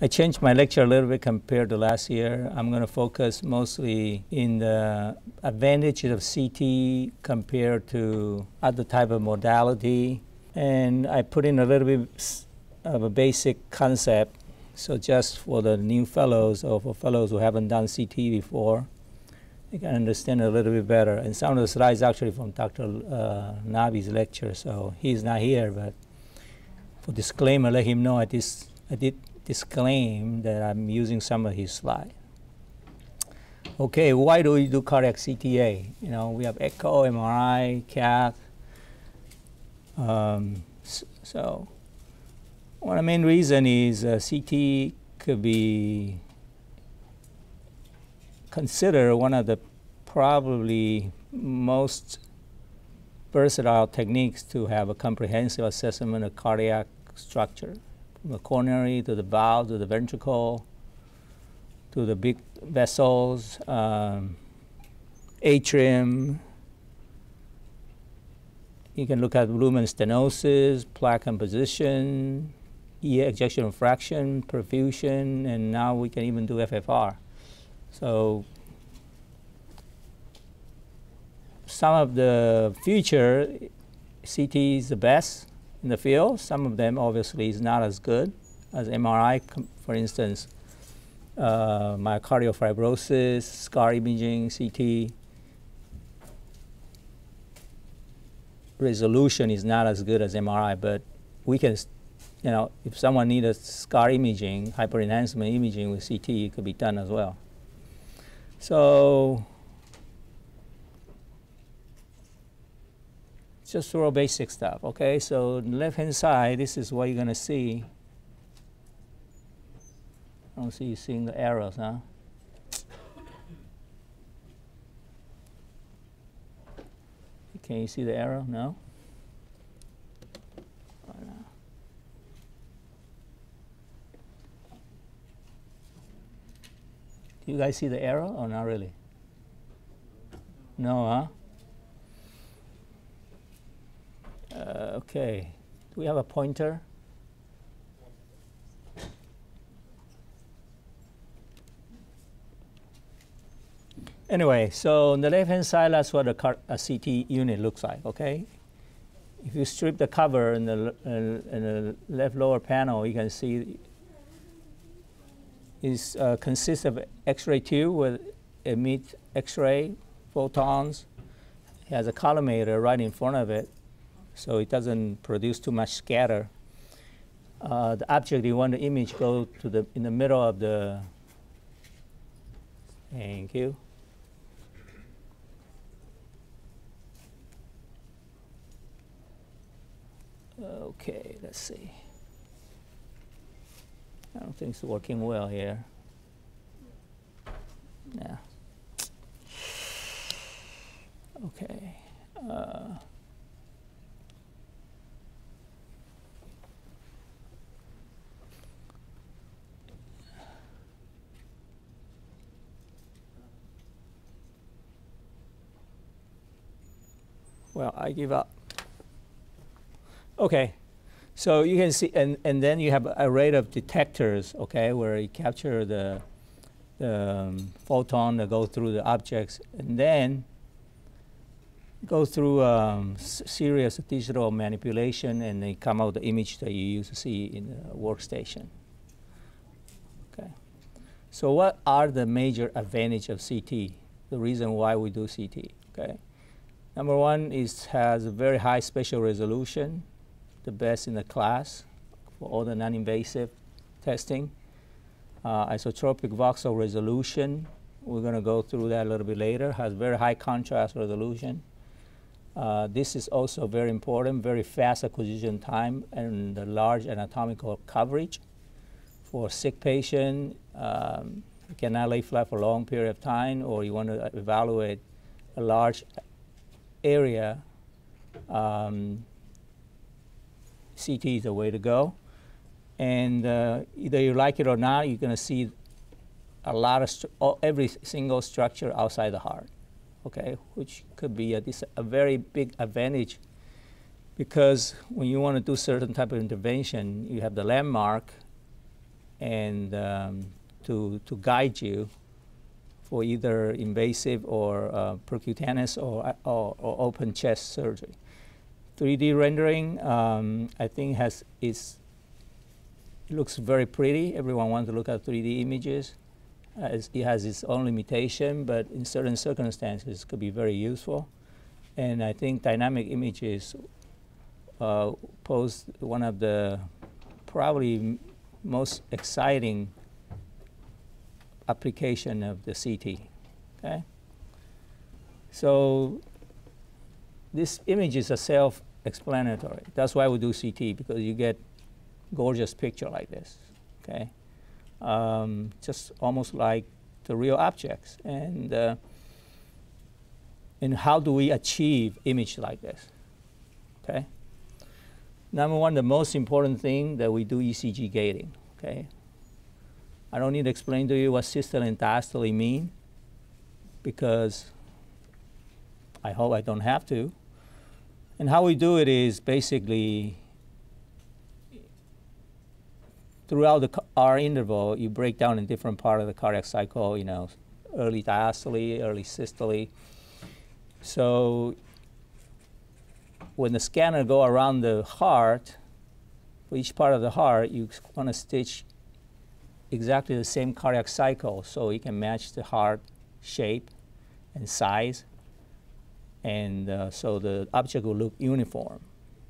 I changed my lecture a little bit compared to last year. I'm going to focus mostly in the advantages of CT compared to other type of modality. And I put in a little bit of a basic concept. So just for the new fellows or for fellows who haven't done CT before, they can understand it a little bit better. And some of the slides actually from Dr. Uh, Nabi's lecture, so he's not here, but for disclaimer, let him know I, dis- I did disclaim that I'm using some of his slide. Okay, why do we do cardiac CTA? You know, we have echo, MRI, cath. Um, so, one of the main reason is uh, CT could be considered one of the probably most versatile techniques to have a comprehensive assessment of cardiac structure the coronary to the valve to the ventricle to the big vessels, um, atrium. You can look at lumen stenosis, plaque composition, E ejection fraction, perfusion, and now we can even do FFR. So some of the future CT is the best in the field. Some of them obviously is not as good as MRI, for instance, uh, myocardial fibrosis, scar imaging, CT. Resolution is not as good as MRI, but we can, you know, if someone needs a scar imaging, hyperenhancement imaging with CT, it could be done as well. So just real basic stuff, okay? So left-hand side, this is what you're gonna see. I don't see you seeing the arrows, huh? Can you see the arrow? No? Do you guys see the arrow or not really? No, huh? Uh, okay. Do we have a pointer? Anyway, so on the left-hand side, that's what a, a, CT unit looks like, okay? If you strip the cover in the, in the left lower panel, you can see it uh, consists of X-ray tube with emit X-ray photons. It has a collimator right in front of it, so it doesn't produce too much scatter. Uh, the object you want the image go to the in the middle of the. Thank you. Okay, let's see. I don't think it's working well here. Yeah. Okay. Uh, well, I give up. Okay. So you can see, and, and then you have an array of detectors, okay, where you capture the, the um, photon that go through the objects, and then go through um, series of digital manipulation, and they come out the image that you used to see in the workstation. Okay. So what are the major advantage of CT? The reason why we do CT, okay? Number one is has a very high spatial resolution the best in the class for all the non-invasive testing. Uh, isotropic voxel resolution, we're going to go through that a little bit later, has very high contrast resolution. Uh, this is also very important, very fast acquisition time and the large anatomical coverage. For sick patient, um, cannot lay flat for a long period of time or you want to evaluate a large area, um, CT is the way to go. And uh, either you like it or not, you're going to see a lot of every single structure outside the heart, okay, which could be a, a very big advantage because when you want to do certain type of intervention, you have the landmark and um, to, to guide you for either invasive or uh, percutaneous or, or, or, open chest surgery. 3D rendering, um, I think, has is looks very pretty. Everyone wants to look at 3D images. Uh, it has its own limitation, but in certain circumstances, could be very useful. And I think dynamic images uh, pose one of the probably most exciting application of the CT. Okay? So this images are self-explanatory. That's why we do CT, because you get gorgeous picture like this. Okay? Um, just almost like the real objects. And, uh, and how do we achieve image like this? Okay? Number one, the most important thing that we do ECG gating. Okay? I don't need to explain to you what systole and diastole mean because I hope I don't have to. And how we do it is basically throughout the R interval, you break down in different part of the cardiac cycle, you know, early diastole, early systole. So when the scanner go around the heart, for each part of the heart, you want to stitch exactly the same cardiac cycle so it can match the heart shape and size. And uh, so the object will look uniform,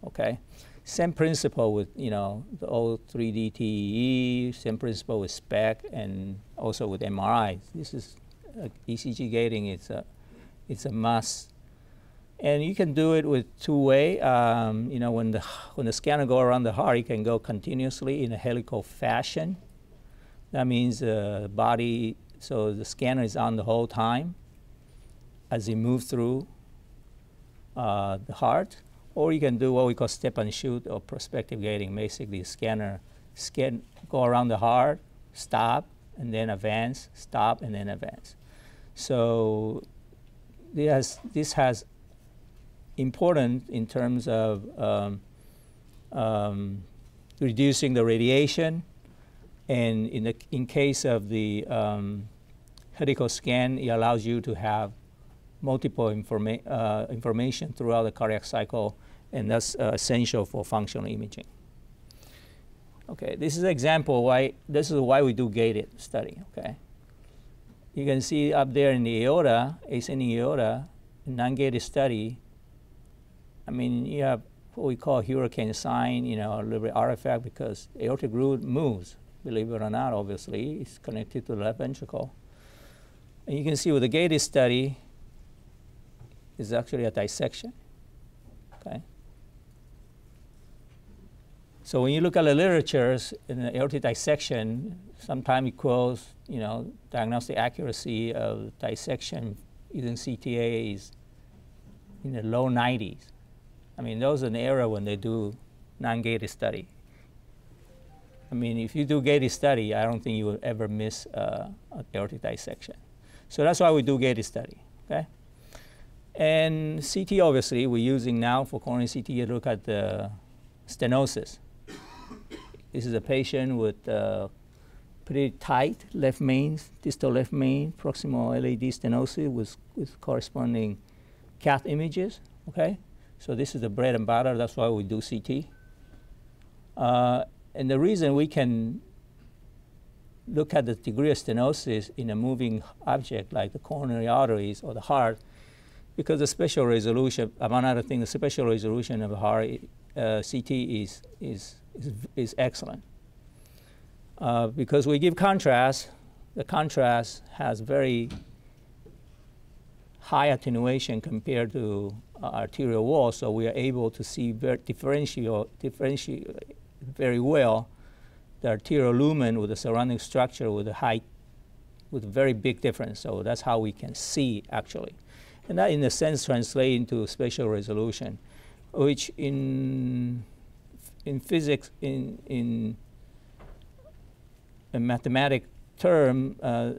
okay? Same principle with, you know, the old 3D TEE, same principle with SPECT, and also with MRI. This is uh, ECG gating, it's a, it's a must. And you can do it with two way. Um, you know, when the, when the scanner go around the heart, you can go continuously in a helical fashion that means the uh, body, so the scanner is on the whole time as it moves through uh, the heart. Or you can do what we call step and shoot or prospective gating. Basically, scanner scan, go around the heart, stop, and then advance, stop, and then advance. So this has, this has important in terms of um, um, reducing the radiation and in, the, in case of the um, helical scan, it allows you to have multiple informa uh, information throughout the cardiac cycle, and that's uh, essential for functional imaging. Okay, this is an example why this is why we do gated study. Okay, you can see up there in the aorta, ascending aorta, non-gated study. I mean, you have what we call hurricane sign, you know, a little bit artifact because aortic root moves believe it or not, obviously. is connected to the left ventricle. And you can see with the gated study, is actually a dissection. Okay. So when you look at the literatures in the aortic dissection, sometimes it equals, you know, diagnostic accuracy of dissection using CTA is in the low 90s. I mean, those are an era when they do non-gated study. I mean, if you do gated study, I don't think you will ever miss uh, an aortic dissection. So that's why we do gated study, okay? And CT, obviously, we're using now for coronary CT to look at the stenosis. this is a patient with uh, pretty tight left main, distal left main, proximal LAD stenosis with, with corresponding cath images, okay? So this is the bread and butter, that's why we do CT. Uh, and the reason we can look at the degree of stenosis in a moving object like the coronary arteries or the heart, because the spatial resolution, among other things, the spatial resolution of heart uh, CT is, is, is, is excellent. Uh, because we give contrast, the contrast has very high attenuation compared to uh, arterial wall, so we are able to see very differential, differential very well the arterial lumen with the surrounding structure with a height with very big difference. So that's how we can see actually. And that in a sense translates into spatial resolution, which in in physics in in a mathematic term, uh,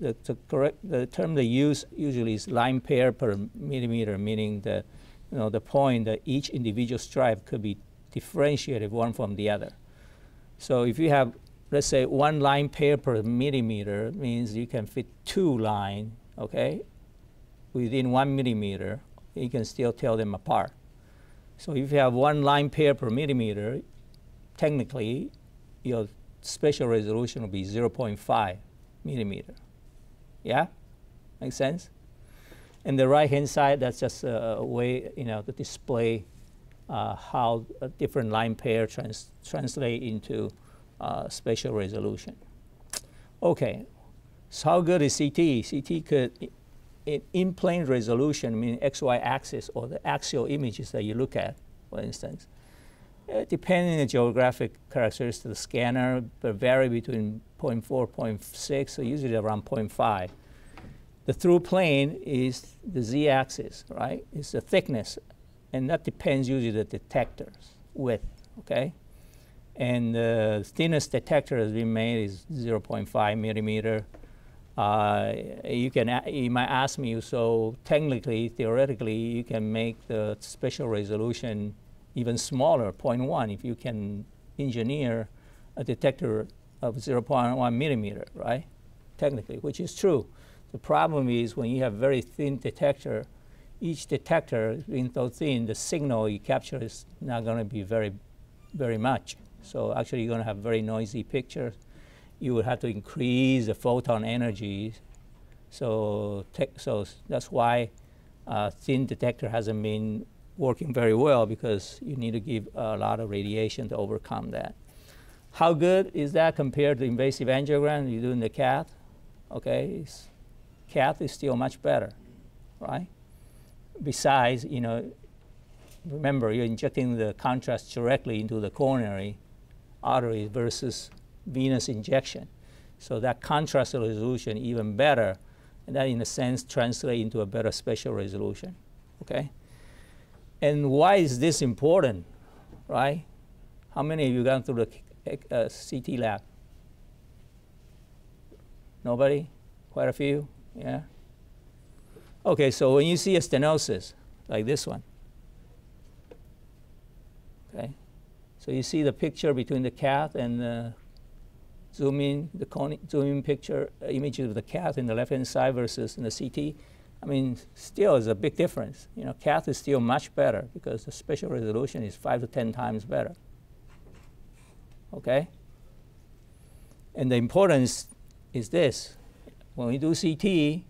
the, the, correct the term they use usually is line pair per millimeter, meaning the you know the point that each individual stripe could be differentiated one from the other. So if you have let's say one line pair per millimeter means you can fit two line, okay, within one millimeter, you can still tell them apart. So if you have one line pair per millimeter, technically your spatial resolution will be 0.5 millimeter. Yeah? Make sense? And the right hand side, that's just a, way, you know, to display how a different line pair trans translate into uh, spatial resolution. Okay, so how good is CT? CT could, in, in plane resolution, meaning XY axis or the axial images that you look at, for instance, uh, depending on the geographic characteristics of the scanner, but vary between 0.4, 0.6, so usually around 0.5. The through plane is the z-axis, right? It's the thickness, and that depends usually the detector's width, okay? And the thinnest detector has been made is 0.5 millimeter. Uh, you can you might ask me so technically theoretically you can make the spatial resolution even smaller 0.1 if you can engineer a detector of 0.1 millimeter right technically which is true the problem is when you have very thin detector each detector being so thin the signal you capture is not going to be very very much so actually you're going to have very noisy pictures. You would have to increase the photon energy. So, so that's why uh, thin detector hasn't been working very well because you need to give a lot of radiation to overcome that. How good is that compared to invasive angiogram you do in the cath? Okay, cath is still much better, right? Besides, you know, remember you're injecting the contrast directly into the coronary artery versus venous injection. So that contrast resolution even better, and that in a sense translates into a better spatial resolution, okay? And why is this important, right? How many of you gone through the uh, CT lab? Nobody? Quite a few, yeah? Okay, so when you see a stenosis, like this one, okay, so you see the picture between the cath and the zoom in, the zoom in picture uh, images of the cath in the left-hand side versus in the CT. I mean, still is a big difference. You know, cath is still much better because the spatial resolution is five to 10 times better. Okay? And the importance is this. When we do CT,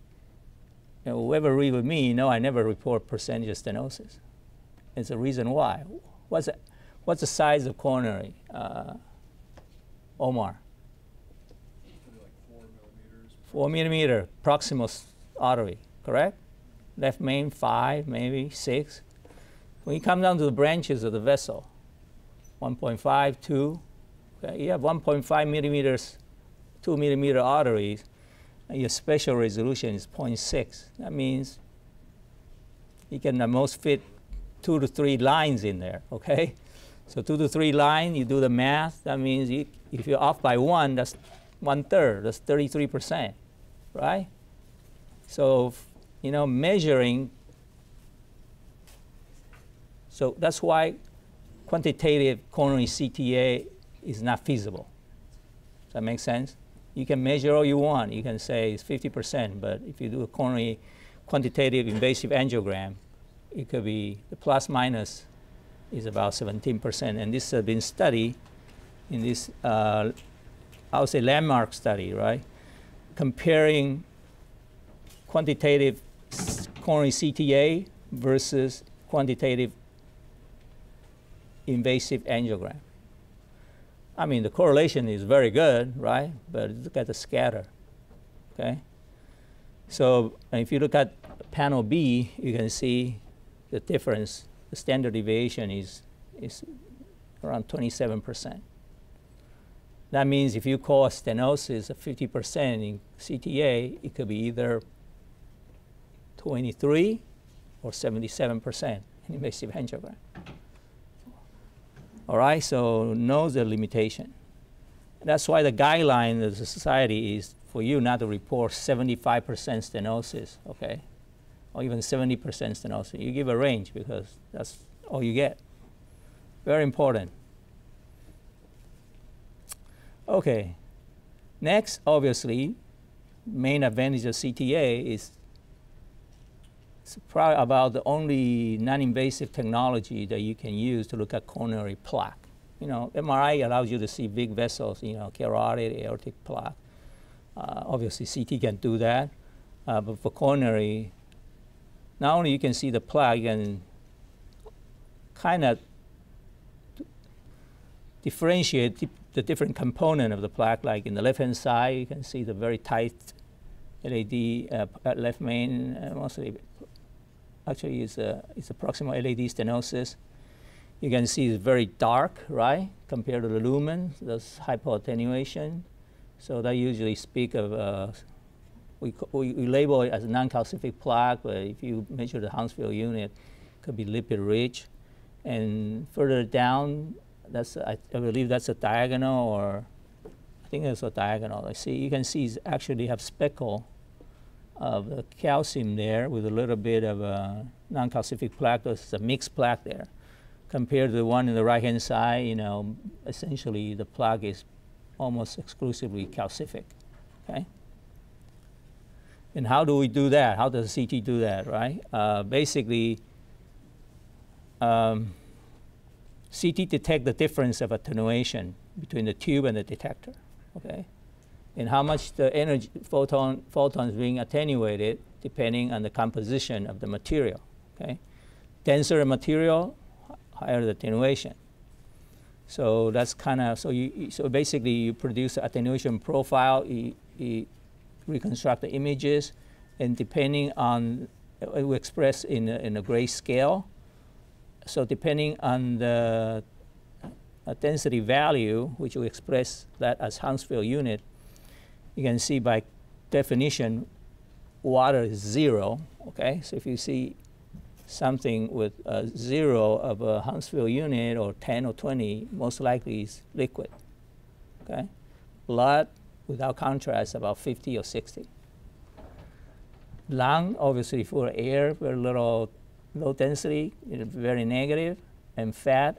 you know, whoever read with me, you know I never report percentage of stenosis. It's a reason why. What's it? What's the size of coronary, uh, Omar? Four. Four millimeter proximal artery, correct? Left main five, maybe six. When you come down to the branches of the vessel, 1.5, 2, okay, you have 1.5 millimeters, 2 millimeter arteries, and your spatial resolution is 0.6. That means you can at most fit two to three lines in there, okay? So two to three line, you do the math. That means you, if you're off by one, that's one third. That's 33%, right? So, you know, measuring. So that's why quantitative coronary CTA is not feasible. Does that make sense? You can measure all you want. You can say it's 50%, but if you do a coronary quantitative invasive angiogram, it could be the plus minus is about 17%. And this has been studied in this, uh, I would say, landmark study, right? Comparing quantitative coronary CTA versus quantitative invasive angiogram. I mean, the correlation is very good, right? But look at the scatter, okay? So if you look at panel B, you can see the difference the standard deviation is, is around 27%. That means if you call stenosis of 50% in CTA, it could be either 23 or 77% in invasive angiogram. All right, so know the limitation. That's why the guideline of the society is for you not to report 75% stenosis, okay? or even 70% stenosis. You give a range because that's all you get. Very important. Okay. Next, obviously, main advantage of CTA is it's probably about the only non-invasive technology that you can use to look at coronary plaque. You know, MRI allows you to see big vessels, you know, carotid, aortic plaque. Uh, obviously, CT can do that, uh, but for coronary, not only you can see the plaque, can kind of differentiate the, the different component of the plaque. Like in the left-hand side, you can see the very tight LAD uh, left main, uh, mostly actually it's a, it's a proximal LAD stenosis. You can see it's very dark, right, compared to the lumen. There's hypoattenuation. So that usually speak of, uh, we, we, label it as a non-calcific plaque, but if you measure the Hounsfield unit, it could be lipid rich. And further down, that's I, I believe that's a diagonal, or I think it's a diagonal. I see you can see actually have speckle of the calcium there with a little bit of a non-calcific plaque. There's a mixed plaque there. Compared to the one in the right-hand side, you know, essentially the plaque is almost exclusively calcific, okay? And how do we do that? How does CT do that, right? Uh, basically, um, CT detect the difference of attenuation between the tube and the detector, okay? And how much the energy photon, photons being attenuated depending on the composition of the material, okay? Denser material, higher the attenuation. So that's kind of, so you, so basically you produce attenuation profile, you, you reconstruct the images, and depending on, we express in a, in a gray scale, so depending on the uh, density value, which we express that as Hounsfield unit, you can see by definition, water is zero, okay? So if you see something with a zero of a Hounsfield unit or 10 or 20, most likely is liquid, okay? Blood, without contrast, about 50 or 60. Lung, obviously for air, very little low density, very negative, and fat,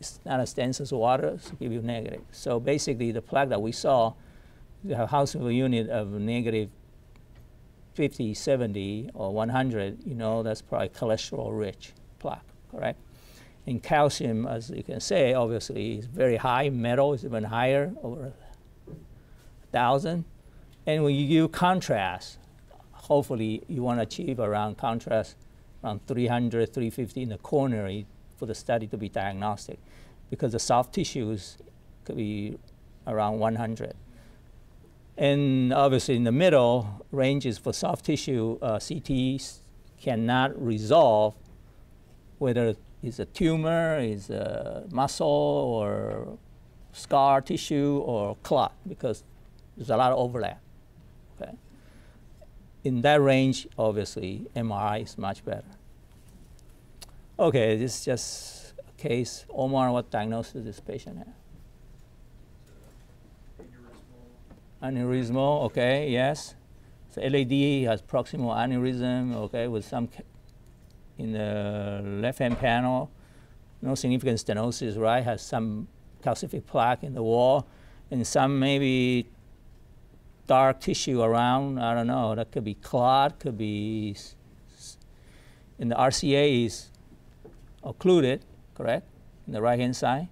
it's not as dense as water, so give you negative. So basically, the plaque that we saw, the Hounsfield unit of negative 50, 70, or 100, you know, that's probably cholesterol-rich plaque, correct? And calcium, as you can say, obviously is very high. Metal is even higher, over a thousand. And when you give contrast, hopefully you want to achieve around contrast around 300, 350 in the coronary for the study to be diagnostic because the soft tissues could be around 100. And obviously in the middle ranges for soft tissue, uh, CTs cannot resolve whether it's a tumor, is a muscle or scar tissue or clot because there's a lot of overlap. Okay in that range, obviously, MRI is much better. Okay, this is just a case. Omar, what diagnosis this patient have? Aneurysmal, okay, yes. So LAD has proximal aneurysm, okay, with some in the left-hand panel, no significant stenosis, right? Has some calcific plaque in the wall, and some maybe dark tissue around. I don't know. That could be clot, could be. In the RCA is occluded, correct? In the right hand side.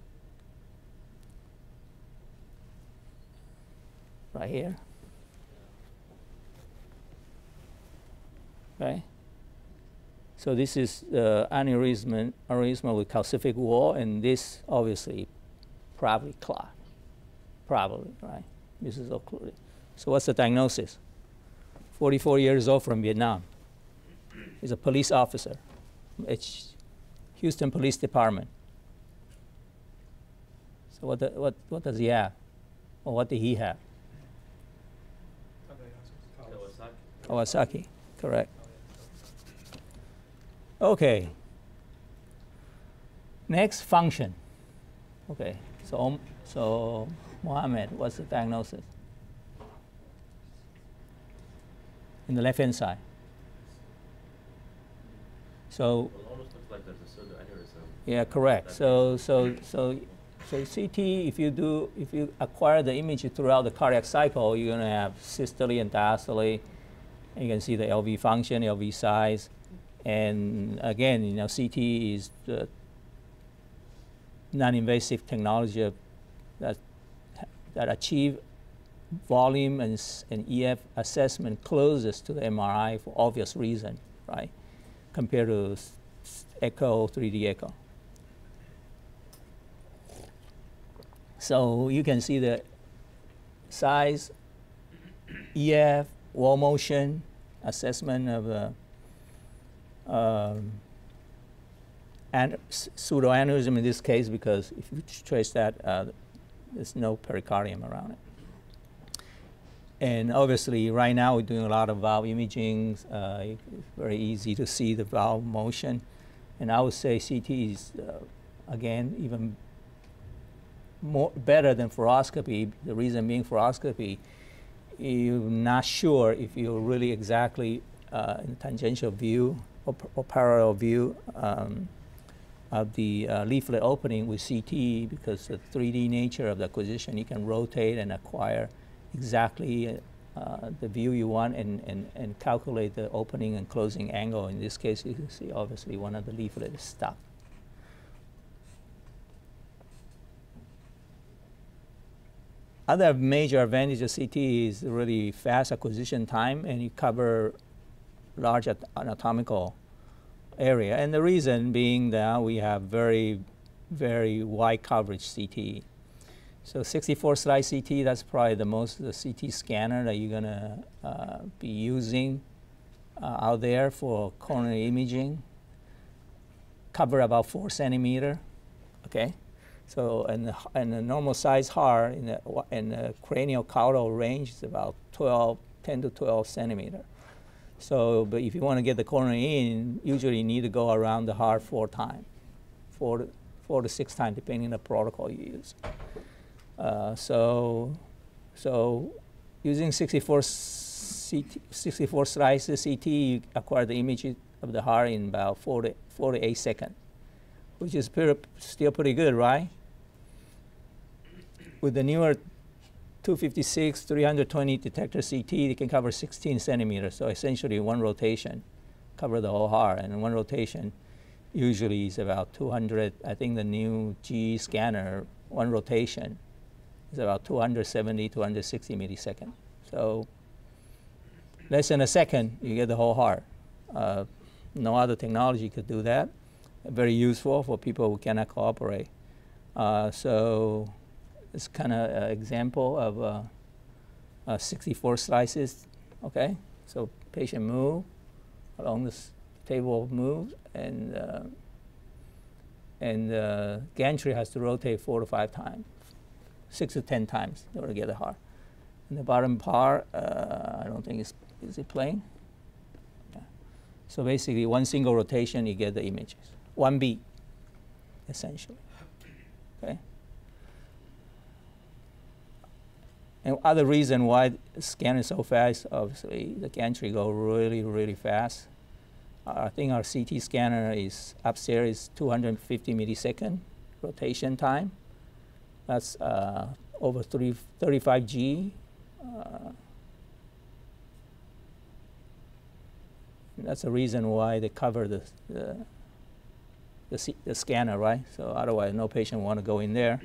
Right here. Okay. So this is the uh, aneurysm, aneurysm with calcific wall, and this obviously probably clot. Probably, right? This is occluded. So what's the diagnosis? 44 years old from Vietnam. He's a police officer. It's Houston Police Department. So what, the, what, what does he have? Or what did he have? Kawasaki. Correct. Okay. Next, function. Okay, so, so Mohammed, what's the diagnosis? in the left hand side. So Well, almost looks like there's a pseudoaneurysm. yeah, correct. So so so So CT, if you do, if you acquire the image throughout the cardiac cycle, you're gonna have systole and diastole. You can see the LV function, LV size, and again, you know, CT is the non-invasive technology that that achieve volume and, and EF assessment closest to the MRI for obvious reason, right? Compared to echo, 3D echo. So you can see the size, EF, wall motion, assessment of the um, pseudoaneurysm in this case because if you trace that, uh, there's no pericardium around it. And obviously, right now we're doing a lot of valve imaging. Uh, it's very easy to see the valve motion. And I would say CT is, uh, again, even more better than fluoroscopy. The reason being fluoroscopy, you're not sure if you're really exactly uh, in tangential view or, or parallel view um, of the uh, leaflet opening with CT because the 3D nature of the acquisition, you can rotate and acquire exactly uh, the view you want and, and, and calculate the opening and closing angle. In this case, you can see obviously one of the leaflets is stuck. Other major advantage of CT is really fast acquisition time and you cover large anatomical area. And the reason being that we have very, very wide coverage CT. So 64 slide CT, that's probably the most the CT scanner that you're gonna uh, be using uh, out there for coronary imaging. Cover about four centimeter, okay? So, and the, and the normal size heart in the, in the cranial caudal range is about 12, 10 to 12 centimeter. So, but if you want to get the coronary in, usually you need to go around the heart four times, four to, four to six times, depending on the protocol you use. Uh, so, so using 64, CT, 64 slices CT, you acquire the image of the heart in about 40, 48 seconds, which is still pretty good, right? With the newer 256, 320 detector CT, it can cover 16 centimeters. So essentially one rotation, cover the whole heart. And one rotation usually is about 200. I think the new GE scanner, one rotation is about 270, 260 millisecond. So less than a second, you get the whole heart. Uh, no other technology could do that. Very useful for people who cannot cooperate. Uh, so it's kind of an example of uh, uh, 64 slices. Okay, so patient move along this table moves, and uh, and the gantry has to rotate four to five times six to ten times in order to get the heart. And the bottom part, uh, I don't think it's, is it playing? Yeah. So basically one single rotation, you get the images. One beat, essentially, okay? And other reason why scan is so fast, obviously the gantry go really, really fast. Uh, I think our CT scanner is upstairs is 250 millisecond rotation time. That's uh, over 30, 35G. Uh, that's the reason why they cover the, the, the, the, scanner, right? So otherwise, no patient want to go in there.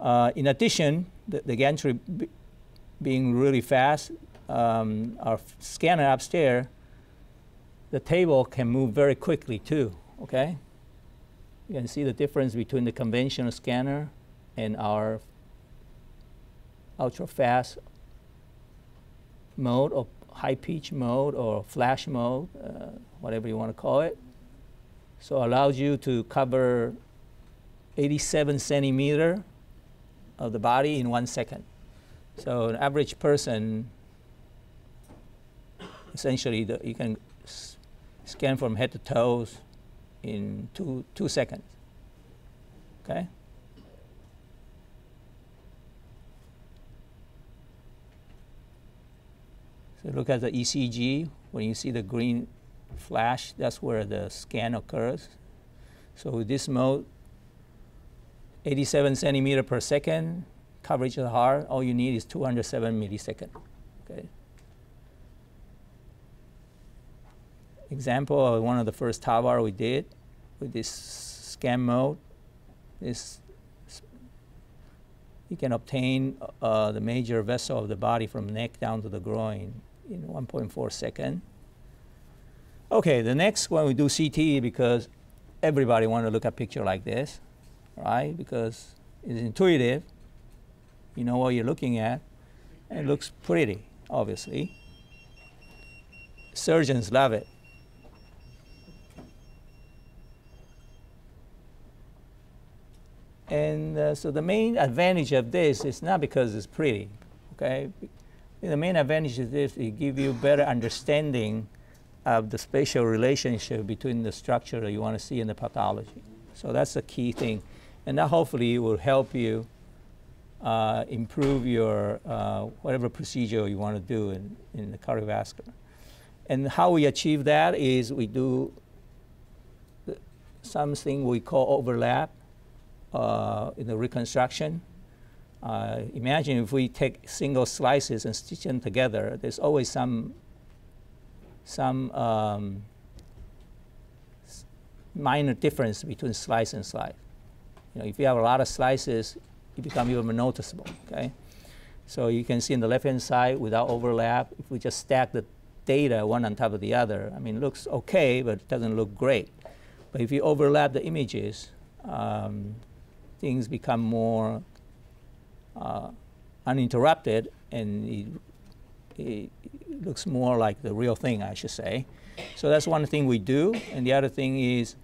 Uh, in addition, the, the gantry being really fast, um, our scanner upstairs, the table can move very quickly too, okay? You can see the difference between the conventional scanner and our ultra fast mode or high pitch mode or flash mode, uh, whatever you want to call it. So allows you to cover 87 centimeter of the body in one second. So an average person, essentially, the, you can scan from head to toes in two, two seconds. Okay? So look at the ECG. When you see the green flash, that's where the scan occurs. So with this mode, 87 centimeter per second coverage of the heart. All you need is 207 millisecond. Okay. Example of one of the first TAVR we did with this scan mode. This you can obtain uh, the major vessel of the body from neck down to the groin in 1.4 second. Okay, the next one we do CT because everybody want to look at picture like this, right? Because it's intuitive. You know what you're looking at. And it looks pretty, obviously. Surgeons love it. And uh, so the main advantage of this is not because it's pretty, okay? The main advantage is this, is it gives you better understanding of the spatial relationship between the structure that you want to see in the pathology. So that's the key thing. And that hopefully will help you uh, improve your uh, whatever procedure you want to do in, in the cardiovascular. And how we achieve that is we do something we call overlap uh, in the reconstruction. Uh, imagine if we take single slices and stitch them together, there's always some, some um, minor difference between slice and slice. You know, if you have a lot of slices, it becomes even more noticeable, okay? So you can see on the left-hand side without overlap, if we just stack the data one on top of the other, I mean, it looks okay, but it doesn't look great. But if you overlap the images, um, things become more uh, uninterrupted and it, it, looks more like the real thing, I should say. So that's one thing we do. And the other thing is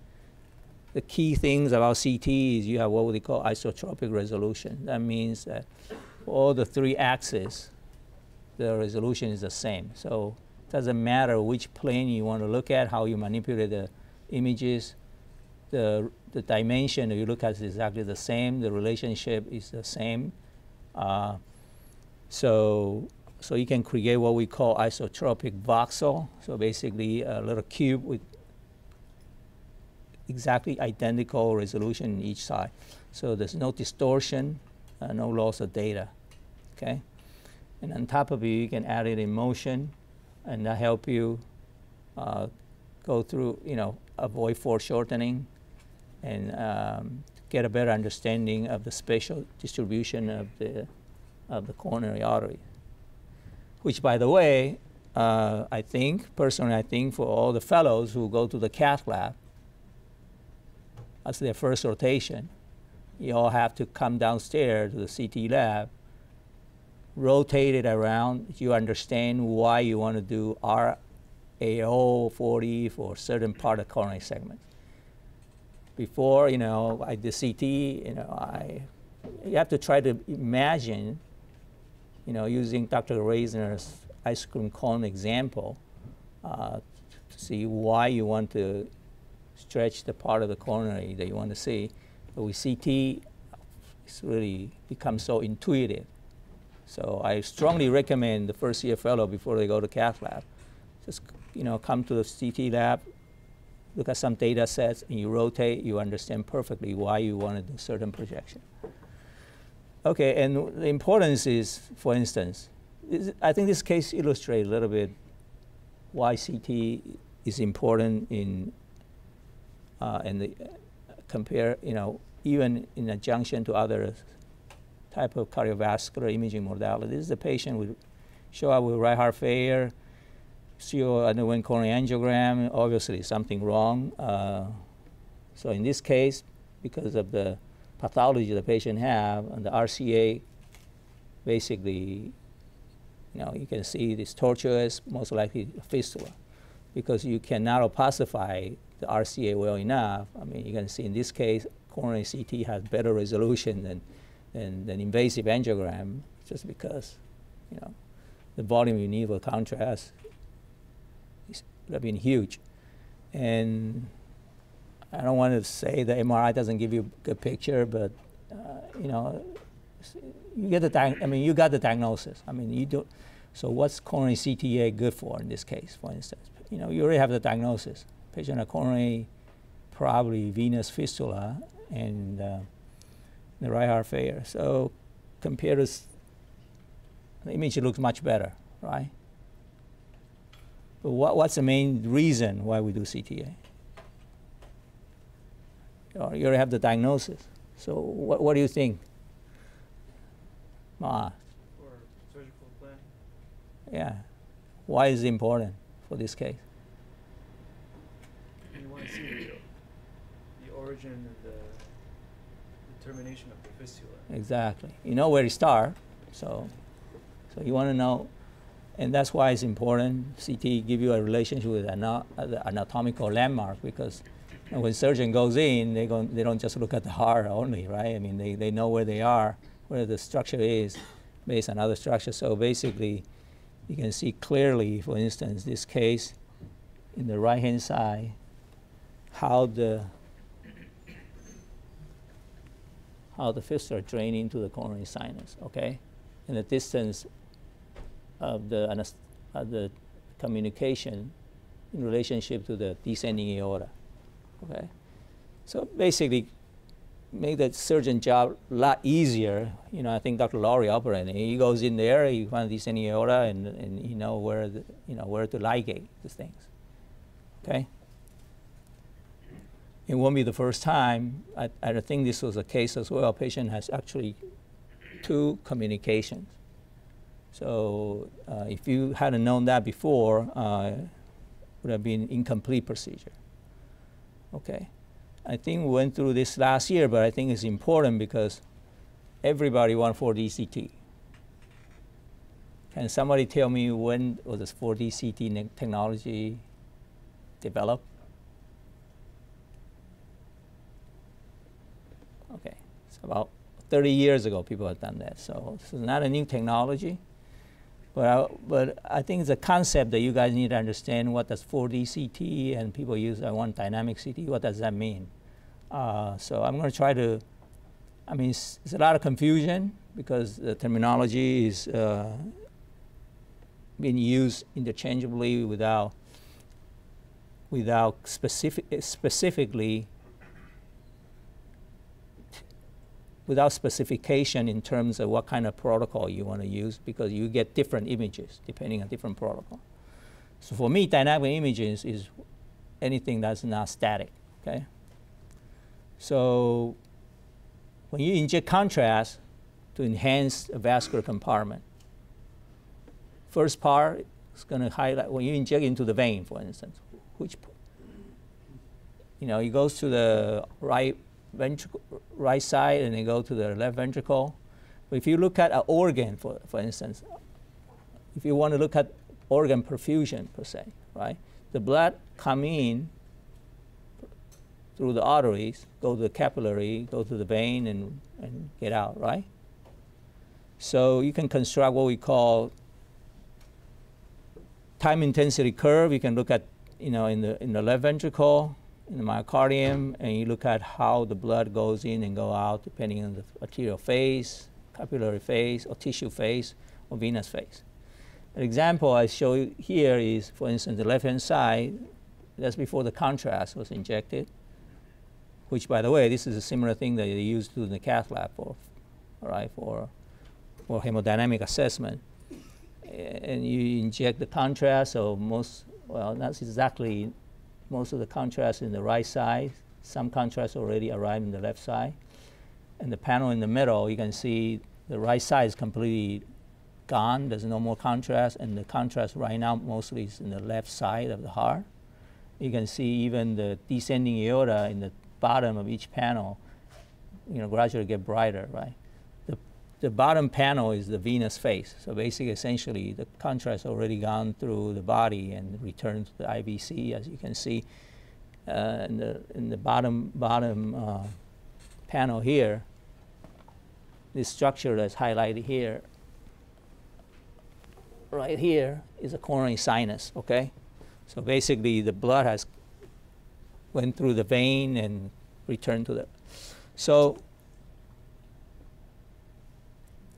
the key things about CT is you have what we call isotropic resolution. That means that all the three axes, the resolution is the same. So it doesn't matter which plane you want to look at, how you manipulate the images, the, the dimension you look at is exactly the same, the relationship is the same. Uh, so, so you can create what we call isotropic voxel. So basically a little cube with exactly identical resolution in each side. So there's no distortion, uh, no loss of data, okay? And on top of it, you can add it in motion, and that help you uh, go through, you know, avoid foreshortening, and um, get a better understanding of the spatial distribution of the, of the coronary artery. Which, by the way, uh, I think, personally, I think for all the fellows who go to the cath lab as their first rotation, you all have to come downstairs to the CT lab, rotate it around. You understand why you want to do RAO 40 for certain part of coronary segment before, you know, I did CT, you know, I, you have to try to imagine, you know, using Dr. Reisner's ice cream cone example uh, to see why you want to stretch the part of the coronary that you want to see. But with CT, it's really becomes so intuitive. So I strongly recommend the first year fellow before they go to cath lab, just you know come to the CT lab, look at some data sets and you rotate, you understand perfectly why you want to do certain projection. Okay, and the importance is, for instance, is, I think this case illustrates a little bit why CT is important in uh, and the, uh, compare, you know, even in adjunction to other type of cardiovascular imaging modalities. This is a patient with show up with right heart failure, CO underwent coronary angiogram, obviously something wrong. Uh, so in this case, because of the pathology the patient have, and the RCA basically, you know, you can see this tortuous, most likely fistula, because you cannot opacify the RCA well enough. I mean, you can see in this case, coronary CT has better resolution than, than, than invasive angiogram, just because, you know, the volume you need for contrast would have been huge. And I don't want to say the MRI doesn't give you a good picture, but uh, you know, you get the I mean, you got the diagnosis. I mean, you do. So what's coronary CTA good for in this case, for instance? You know, you already have the diagnosis. Patient a coronary, probably venous fistula, and uh, the right heart failure. So compared to the image it looks much better, right? But what, what's the main reason why we do CTA? Or you already have the diagnosis. So what, what do you think? Ma, For surgical planning. yeah. Why is it important for this case? You want to see the, the origin and the determination of the fistula. Exactly. You know where to start, so so you want to know, and that's why it's important. CT give you a relationship with ana- uh, the anatomical landmark because know, when surgeon goes in, they go, they don't just look at the heart only, right? I mean, they, they know where they are, where the structure is, based on other structures. So basically, you can see clearly, for instance, this case in the right hand side, how the how the fistula drain into the coronary sinus, okay? And the distance of the, of the communication in relationship to the descending aorta, okay? So basically, make the surgeon job a lot easier. You know, I think Dr. Laurie operating. He goes in there, he finds descending aorta, and, and he know where the, you know where to ligate these things. Okay. It won't be the first time. I, I think this was a case as well. A patient has actually two communications. So uh, if you hadn't known that before, uh, would have been incomplete procedure. Okay. I think we went through this last year, but I think it's important because everybody wants 4D CT. Can somebody tell me when was this 4D CT technology developed? Okay, it's about 30 years ago people have done that. So it's not a new technology, but I, but I think it's a concept that you guys need to understand. What does 4D CT and people use I want dynamic CT? What does that mean? Uh, so I'm going to try to. I mean, it's, it's a lot of confusion because the terminology is uh, being used interchangeably without without specific specifically without specification in terms of what kind of protocol you want to use because you get different images depending on different protocol. So for me, dynamic images is anything that's not static. Okay. So when you inject contrast to enhance a vascular compartment, first part is going to highlight when you inject into the vein, for instance, which you know it goes to the right ventricle, right side, and then go to the left ventricle. But if you look at an organ, for for instance, if you want to look at organ perfusion per se, right, the blood come in through the arteries, go to the capillary, go to the vein, and, and get out, right? So you can construct what we call time intensity curve. You can look at, you know, in the in the left ventricle, in the myocardium, and you look at how the blood goes in and go out depending on the arterial phase, capillary phase, or tissue phase, or venous phase. An example I show you here is, for instance, the left-hand side. That's before the contrast was injected which by the way, this is a similar thing that they use to in the cath lab for, all right, for, for hemodynamic assessment. And you inject the contrast, so most, well, not exactly most of the contrast in the right side. Some contrast already arrived in the left side. And the panel in the middle, you can see the right side is completely gone. There's no more contrast, and the contrast right now mostly is in the left side of the heart. You can see even the descending aorta in the bottom of each panel, you know, gradually get brighter, right? The, bottom panel is the venous face. So basically, essentially, the contrast already gone through the body and returned to the IVC, as you can see. Uh, in, the, in the bottom, bottom uh, panel here, this structure that's highlighted here, right here, is a coronary sinus, okay? So basically, the blood has went through the vein and returned to the. So,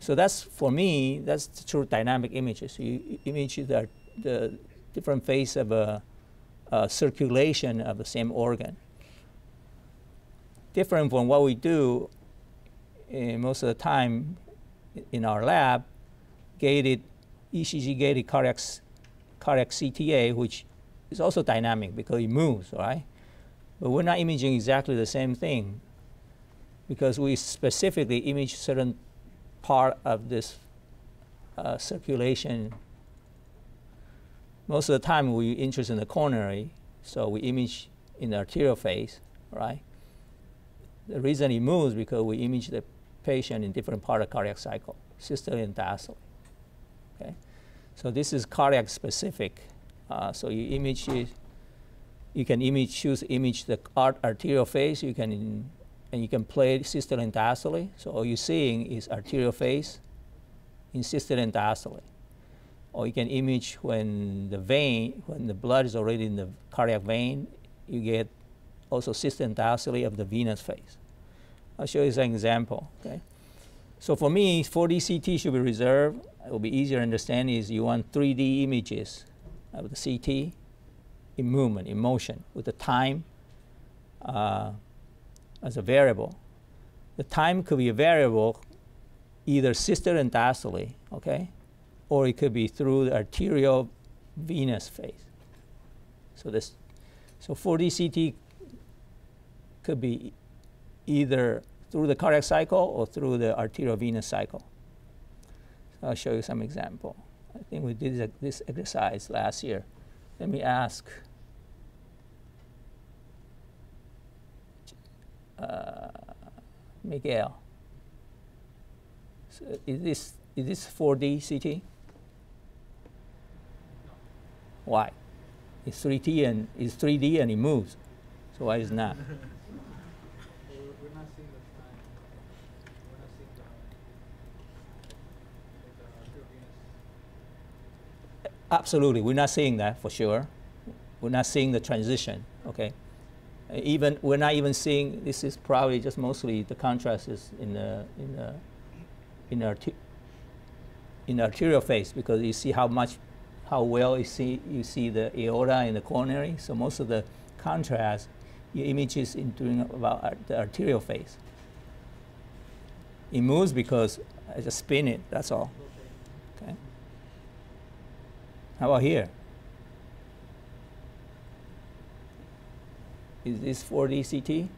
so that's for me. That's the true dynamic images. You image the, the different phase of a, a circulation of the same organ. Different from what we do and most of the time in our lab, gated ECG gated cardiac, cardiac CTA, which is also dynamic because it moves, right? But we're not imaging exactly the same thing because we specifically image certain part of this uh, circulation. Most of the time we interest in the coronary, so we image in the arterial phase, right? The reason it moves because we image the patient in different part of cardiac cycle, systole and diastole. Okay, so this is cardiac specific. Uh, so you image it. You can image choose image the art, arterial phase. You can and you can play systole and diastole. So all you're seeing is arterial phase in systole and diastole. Or you can image when the vein, when the blood is already in the cardiac vein, you get also systole and diastole of the venous phase. I'll show you an example. Okay. So for me, 4D CT should be reserved. It will be easier to understand is you want 3D images of the CT in movement, in motion, with the time uh, as a variable. The time could be a variable, either systole okay, or it could be through the arterial venous phase. So this, so 4D CT could be either through the cardiac cycle or through the arterial venous cycle. So I'll show you some example. I think we did this exercise last year. Let me ask. Uh, Miguel. So is this is this 4D CT? Why? It's 3D and it's 3D and it moves. So why is not? Absolutely, we're not seeing that for sure. We're not seeing the transition. Okay, even we're not even seeing. This is probably just mostly the contrast is in the in the in the in the arterial phase because you see how much how well you see you see the aorta and the coronary. So most of the contrast your images in doing about the arterial phase. It moves because I just spin it. That's all. Okay. How about here? Is this 4D CT?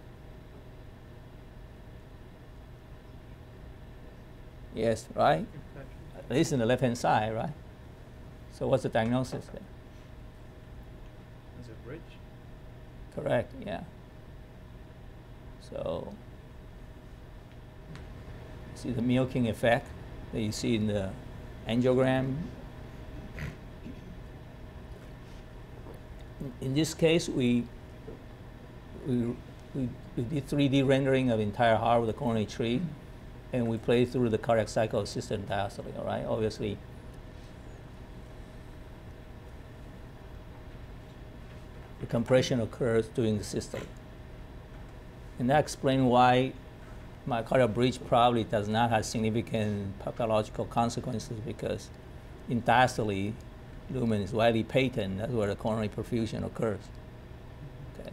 Yes, right? At least in the left hand side, right? So what's the diagnosis there? Is it bridge? Correct, yeah. So, see the milking effect that you see in the angiogram. In- In this case, we, we, we, we did 3D rendering of entire heart with the coronary tree, and we played through the cardiac cycle and diastole, all right? Obviously, the compression occurs during the systole. And that explains why myocardial bridge probably does not have significant pathological consequences because in diastole, lumen is widely patent. That's where the coronary perfusion occurs. Okay.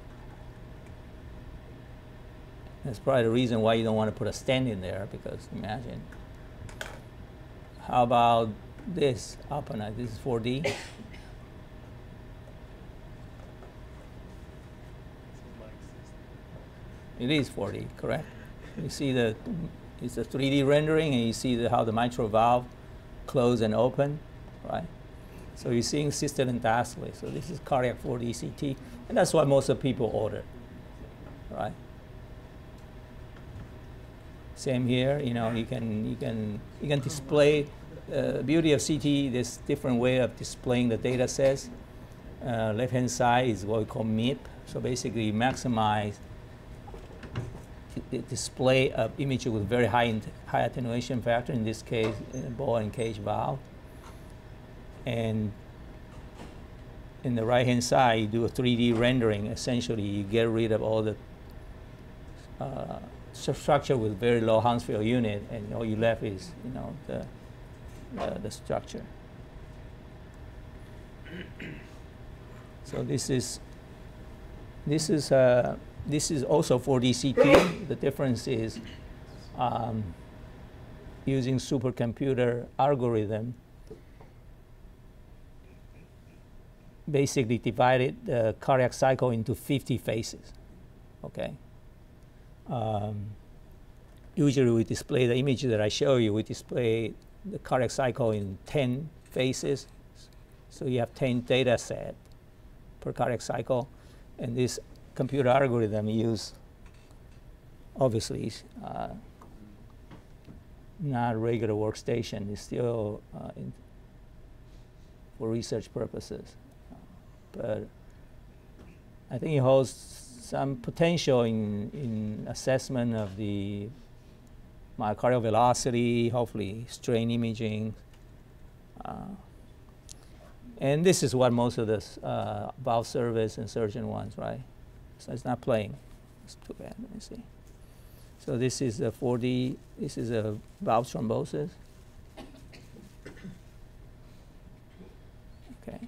That's probably the reason why you don't want to put a stent in there because imagine. How about this Up Alpana? This is 4D. It's It is 4D, correct? You see the, it's a 3D rendering, and you see the, how the mitral valve close and open, right? So you're seeing systole and diastole. So this is cardiac 4D CT, and that's what most of people order, right? Same here, you know, you can you can you can display. Uh, beauty of CT, there's different way of displaying the data sets. Uh, left hand side is what we call MIP. So basically, maximize the display of image with very high, high attenuation factor, in this case, uh, ball and cage valve. And in the right-hand side, you do a 3D rendering. Essentially, you get rid of all the uh, structure with very low Hounsfield unit, and all you left is, you know, the, uh, the structure. So this is this is uh, this is also 4D CT. the difference is um, using supercomputer algorithm, basically divided the cardiac cycle into 50 phases. Okay. Um, usually we display the image that I show you. We display the cardiac cycle in 10 phases. So you have 10 data set per cardiac cycle, and this computer algorithm use obviously uh, not regular workstation. It's still uh, for research purposes, but I think it holds some potential in in assessment of the myocardial velocity, hopefully strain imaging. Uh, and this is what most of the uh, valve service and surgeon wants, right? So it's not playing. It's too bad. Let me see. So this is a 4D, this is a valve thrombosis. Okay.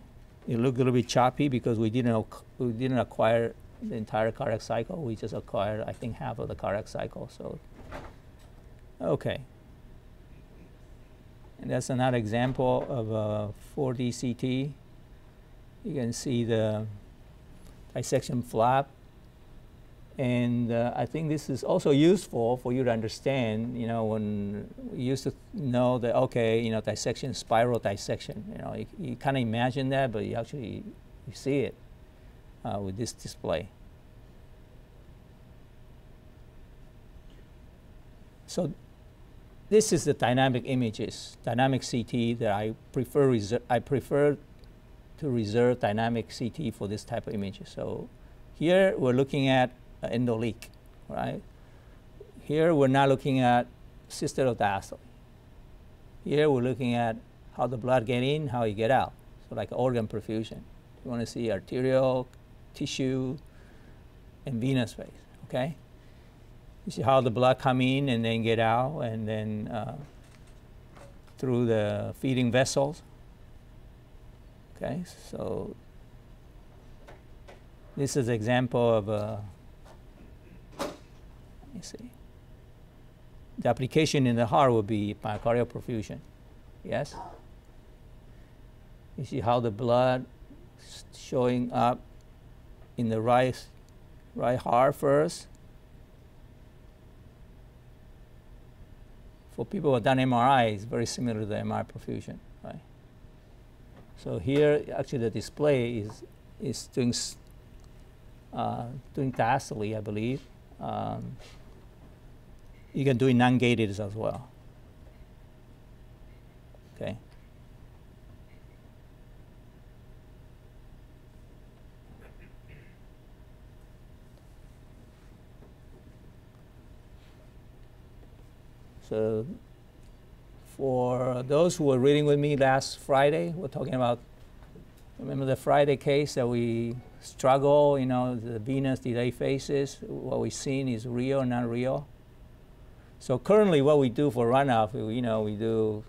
It looked a little bit choppy because we didn't, we didn't acquire the entire cardiac cycle. We just acquired, I think, half of the cardiac cycle. So, okay. And that's another example of a 4D CT. You can see the dissection flap. And uh, I think this is also useful for you to understand, you know, when we used to know that, okay, you know, dissection, spiral dissection, you know, you, you kind of imagine that, but you actually you see it uh, with this display. So this is the dynamic images, dynamic CT that I prefer. I prefer to reserve dynamic CT for this type of images. So here we're looking at uh, endoleak, right? Here we're not looking at systolic diastole. Here we're looking at how the blood get in, how you get out. So like organ perfusion. You want to see arterial, tissue, and venous phase, okay? You see how the blood come in and then get out, and then uh, through the feeding vessels. Okay, so this is example of a. Let me see. The application in the heart would be myocardial perfusion. Yes. You see how the blood showing up in the right right heart first for people who have done MRI, it's very similar to the MRI perfusion, right? So here, actually, the display is is doing uh, doing diastole, I believe. Um, you can do it non-gated as well. Okay. So for those who were reading with me last Friday, we're talking about, remember the Friday case that we struggle, you know, the venous delay phases, what we've seen is real, not real. So currently what we do for runoff, you know, we do,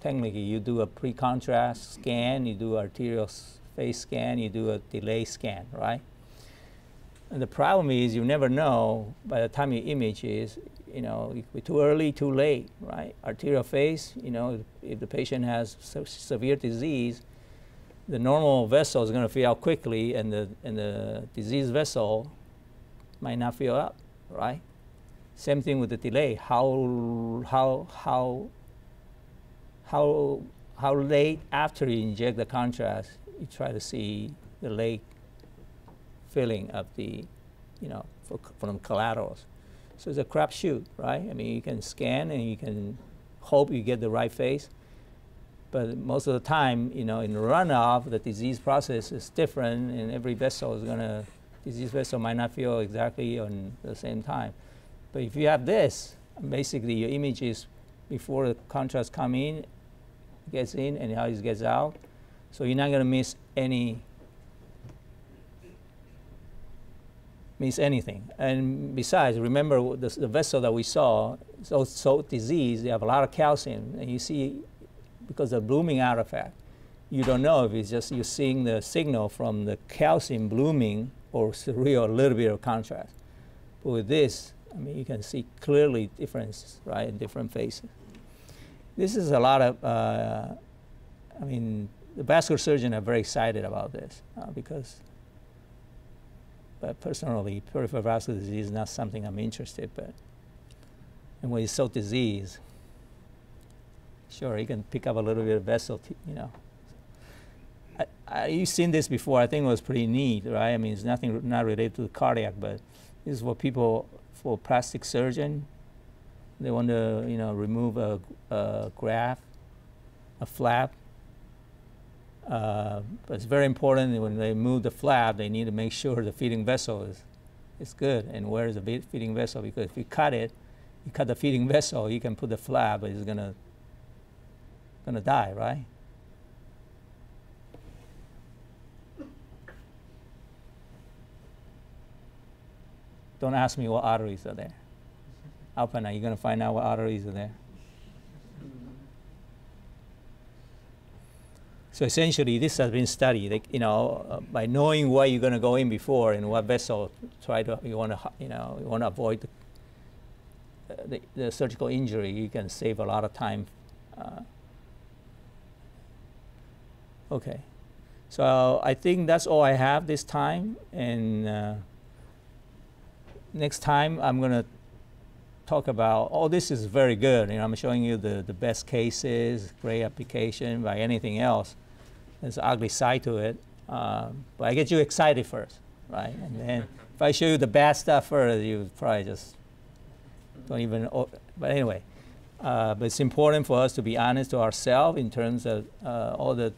technically you do a pre-contrast scan, you do arterial phase scan, you do a delay scan, right? And the problem is you never know by the time your image is, you know, too early, too late, right? Arterial phase, you know, if the patient has se- severe disease, the normal vessel is going to fill out quickly, and the and the disease vessel might not fill up, right? Same thing with the delay. How how how how how late after you inject the contrast, you try to see the late filling of the, you know, for, from collaterals. So it's a crapshoot, right? I mean, you can scan and you can hope you get the right face, but most of the time, you know, in the runoff, the disease process is different, and every vessel is gonna, disease vessel might not feel exactly on the same time. But if you have this, basically your image is before the contrast come in, gets in, and how it gets out. So you're not gonna miss any means anything. And besides, remember the, the vessel that we saw, so, so disease, they have a lot of calcium. And you see, because of blooming artifact, you don't know if it's just you're seeing the signal from the calcium blooming or real a little bit of contrast. But with this, I mean, you can see clearly differences, right, in different phases. This is a lot of, uh, I mean, the vascular surgeon are very excited about this uh, because, but personally, peripheral vascular disease is not something I'm interested, but, and when you so disease, sure, you can pick up a little bit of vessel, you know. I, I, you've seen this before. I think it was pretty neat, right? I mean, it's nothing not related to the cardiac, but this is what people for plastic surgeon. They want to, you know, remove a, a graft, a flap. Uh, but it's very important when they move the flap, they need to make sure the feeding vessel is, is good. And where is the feeding vessel? Because if you cut it, you cut the feeding vessel, you can put the flap, but it's gonna gonna die, right? Don't ask me what arteries are there. Alpana, you're gonna find out what arteries are there. So essentially, this has been studied. Like, you know, uh, by knowing where you're gonna go in before and what vessel, try to you wanna you know you wanna avoid the, uh, the, the surgical injury. You can save a lot of time. Uh, okay, so I think that's all I have this time, and uh, next time I'm gonna talk about. Oh, this is very good. You know, I'm showing you the the best cases, great application. By anything else, there's an ugly side to it. Um, but I get you excited first, right? And then if I show you the bad stuff first, you probably just don't even. But anyway, uh, but it's important for us to be honest to ourselves in terms of uh, all the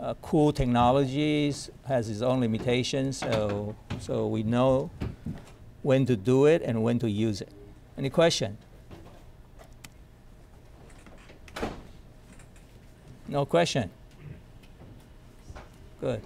uh, cool technologies has its own limitations. So so we know when to do it and when to use it. Any question? No question. Good.